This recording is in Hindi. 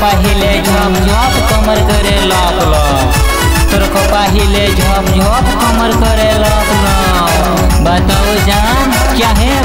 खोपा झप झप कमर करे लप लप तोर खोपा झप झप कमर करे लप लप बताओ जान, क्या है